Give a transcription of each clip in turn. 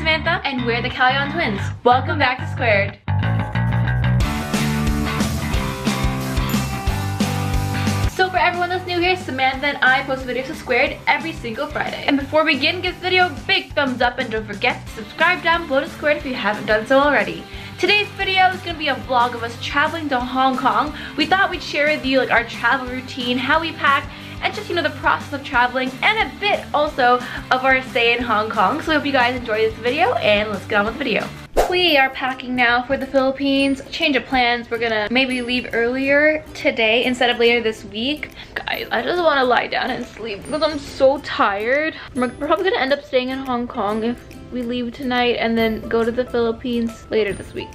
Samantha. And we're the Caleon twins. Welcome back to Squared. So for everyone that's new here, Samantha and I post videos to Squared every single Friday. And before we begin, give this video a big thumbs up and don't forget to subscribe down below to Squared if you haven't done so already. Today's video is going to be a vlog of us traveling to Hong Kong. We thought we'd share with you like our travel routine, how we pack, and just, you know, the process of traveling and a bit also of our stay in Hong Kong. So I hope you guys enjoy this video and let's get on with the video. We are packing now for the Philippines. Change of plans. We're gonna maybe leave earlier today instead of later this week. Guys, I just wanna lie down and sleep because I'm so tired. We're probably gonna end up staying in Hong Kong if we leave tonight and then go to the Philippines later this week.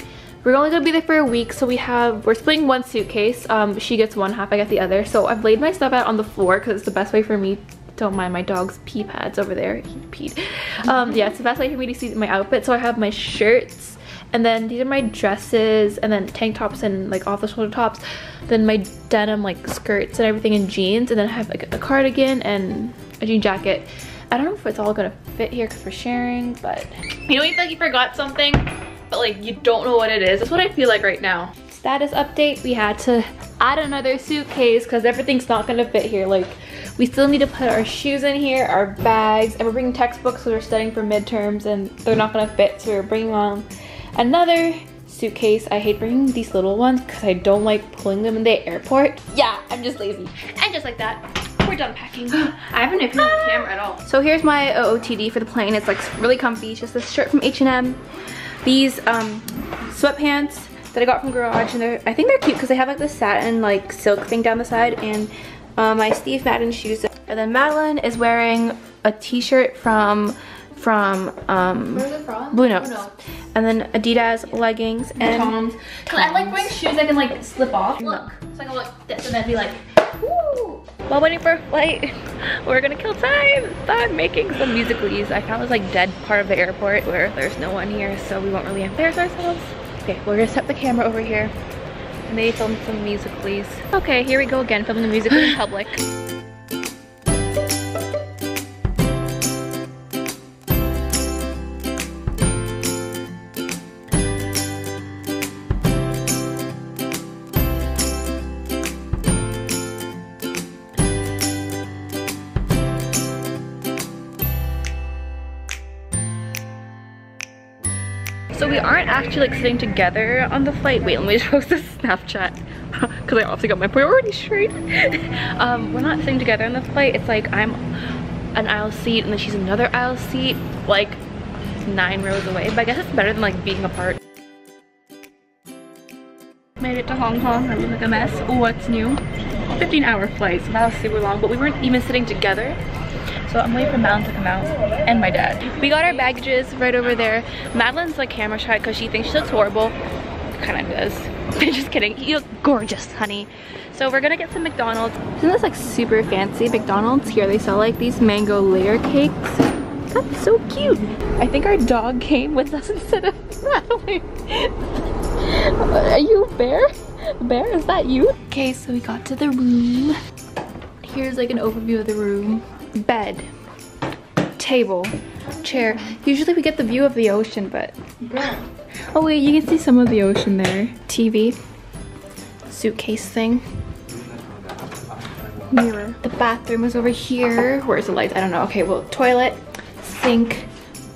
We're only gonna be there for a week, so we have, we're splitting one suitcase. Um, she gets one half, I get the other. So I've laid my stuff out on the floor because it's the best way for me don't mind my dog's pee pads over there. He peed. Um, yeah, it's the best way for me to see my outfit. So I have my shirts, and then these are my dresses, and then tank tops and like off the shoulder tops. Then my denim like skirts and everything in jeans, and then I have like a cardigan and a jean jacket. I don't know if it's all gonna fit here because we're sharing, but you know, you feel like you forgot something, but like you don't know what it is. That's what I feel like right now. Status update, we had to add another suitcase because everything's not gonna fit here. Like we still need to put our shoes in here, our bags, and we're bringing textbooks because we're studying for midterms and they're not gonna fit. So we're bringing on another suitcase. I hate bringing these little ones because I don't like pulling them in the airport. Yeah, I'm just lazy. And just like that, we're done packing. I haven't opened the ah. camera at all. So here's my OOTD for the plane. It's like really comfy. It's just this shirt from H&M. These um, sweatpants that I got from Garage and they're, I think they're cute because they have like the satin like silk thing down the side and uh, my Steve Madden shoes. And then Madeleine is wearing a t-shirt from from um, from? Bluenotes. And then Adidas leggings and Tom's. I like wearing shoes that can like slip off. Look, so I can like this and then be like, woo. While waiting for a flight, we're gonna kill time. I'm making some musicallys. I found this like dead part of the airport where there's no one here, so we won't really embarrass ourselves. Okay, we're gonna set the camera over here and maybe film some musicallys. Okay, here we go again, filming the musical in public. So we aren't actually like sitting together on the flight. Wait, let me just post this Snapchat because I obviously got my priority straight. um, we're not sitting together on the flight. It's like I'm an aisle seat and then she's another aisle seat, like nine rows away. But I guess it's better than like being apart. Made it to Hong Kong. I look like a mess. What's new? 15 hour flight, so that was super long, but we weren't even sitting together. So I'm waiting for Madeleine to come out and my dad. We got our baggages right over there. Madeleine's like camera shy because she thinks she looks horrible. Kind of does. Just kidding. You look gorgeous, honey. So we're gonna get some McDonald's. Isn't this like super fancy McDonald's? Here they sell like these mango layer cakes. That's so cute. I think our dog came with us instead of Madeleine. Are you a bear? Bear, is that you? Okay, so we got to the room. Here's like an overview of the room bed, table, chair. Usually we get the view of the ocean, but... Oh wait, you can see some of the ocean there. TV, suitcase thing, mirror. The bathroom is over here. Where's the lights? I don't know. Okay, well, toilet, sink,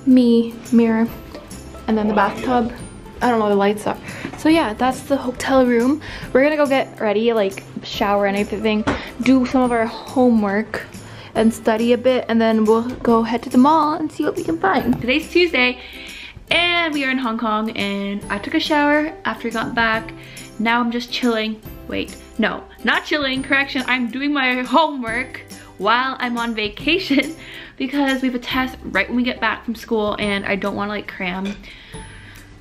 me, mirror, and then the bathtub. I don't know where the lights are. So yeah, that's the hotel room. We're gonna go get ready, like shower and everything, do some of our homework and study a bit and then we'll go head to the mall and see what we can find. Today's Tuesday and we are in Hong Kong and I took a shower after we got back. Now I'm just chilling. Wait, no, not chilling, correction. I'm doing my homework while I'm on vacation because we have a test right when we get back from school and I don't wanna like cram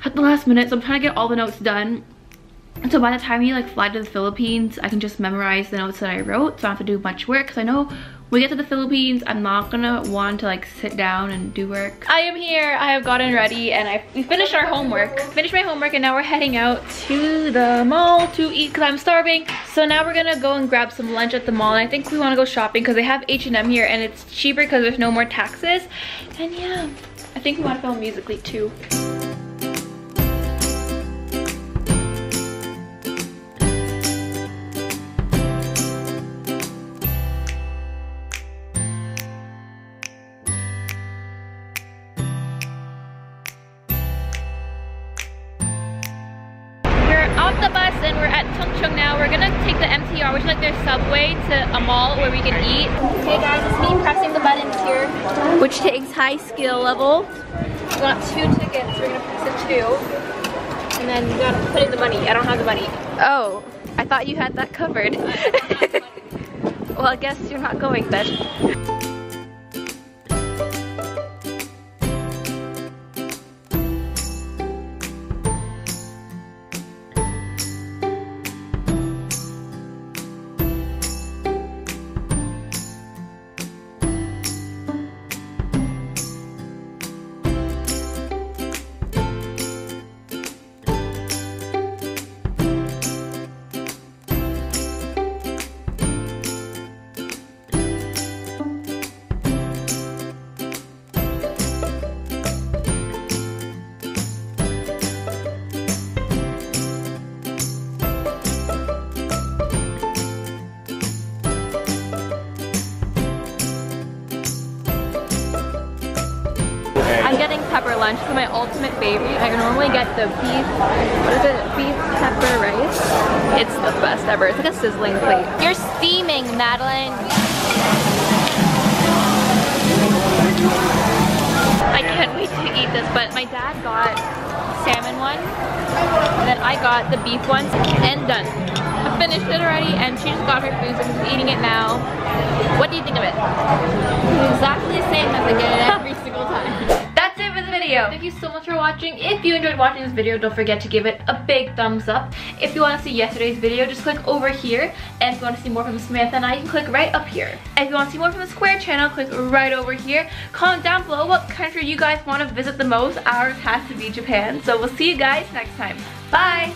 at the last minute. So I'm trying to get all the notes done and so by the time you like fly to the Philippines, I can just memorize the notes that I wrote. So I don't have to do much work because I know we get to the Philippines, I'm not gonna want to like sit down and do work. I am here, I have gotten ready and I we finished our homework. Finished my homework and now we're heading out to the mall to eat because I'm starving. So now we're gonna go and grab some lunch at the mall and I think we wanna go shopping because they have H&M here and it's cheaper because there's no more taxes. And yeah, I think we want to film musically too. At now. We're gonna take the MTR, which is like their subway, to a mall where we can eat. Okay guys, it's me pressing the buttons here, which takes high skill level. We got two tickets, we're gonna press a two. And then we gotta put in the money. I don't have the money. Oh, I thought you had that covered. well, I guess you're not going then. I'm getting pepper lunch. This is my ultimate favorite. I normally get the beef, what is it? Beef pepper rice. It's the best ever. It's like a sizzling plate. You're steaming, Madeleine. I can't wait to eat this, but my dad got salmon one, and then I got the beef one, and done. I finished it already, and she just got her food, so she's eating it now. What do you think of it? exactly the same as I get it every video. Thank you so much for watching. If you enjoyed watching this video, don't forget to give it a big thumbs up. If you want to see yesterday's video, just click over here. And if you want to see more from Samantha and I, you can click right up here. And if you want to see more from the Square channel, click right over here. Comment down below what country you guys want to visit the most. Ours has to be Japan. So we'll see you guys next time. Bye!